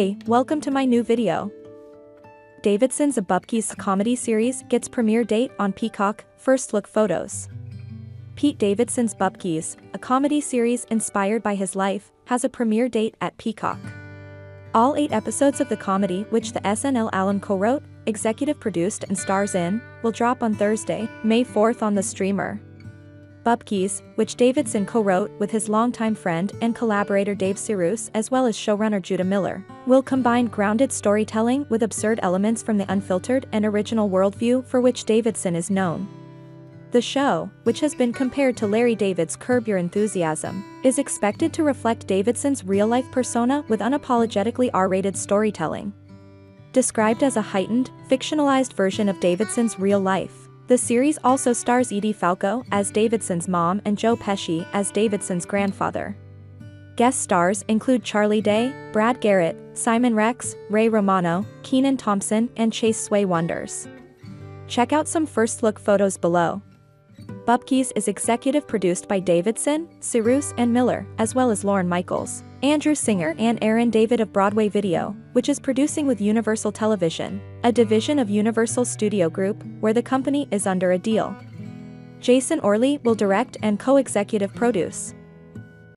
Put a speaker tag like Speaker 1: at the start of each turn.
Speaker 1: Hey, welcome to my new video. Davidson's A Bupkis comedy series gets premiere date on Peacock, first look photos. Pete Davidson's Bupkis, a comedy series inspired by his life, has a premiere date at Peacock. All eight episodes of the comedy, which the SNL alum co-wrote, executive produced and stars in, will drop on Thursday, May 4th on the streamer. Bupkis, which Davidson co-wrote with his longtime friend and collaborator Dave Sirus as well as showrunner Judah Miller, will combine grounded storytelling with absurd elements from the unfiltered and original worldview for which Davidson is known. The show, which has been compared to Larry David's Curb Your Enthusiasm, is expected to reflect Davidson's real-life persona with unapologetically R-rated storytelling. Described as a heightened, fictionalized version of Davidson's real life, the series also stars Edie Falco as Davidson's mom and Joe Pesci as Davidson's grandfather. Guest stars include Charlie Day, Brad Garrett, Simon Rex, Ray Romano, Kenan Thompson, and Chase Sui Wonders. Check out some first look photos below. Bupkis is executive produced by Davidson, Sirus, and Miller, as well as Lorne Michaels, Andrew Singer, and Erin David of Broadway Video, which is producing with Universal Television, a division of Universal Studio Group, where the company is under a deal. Jason Orley will direct and co-executive produce.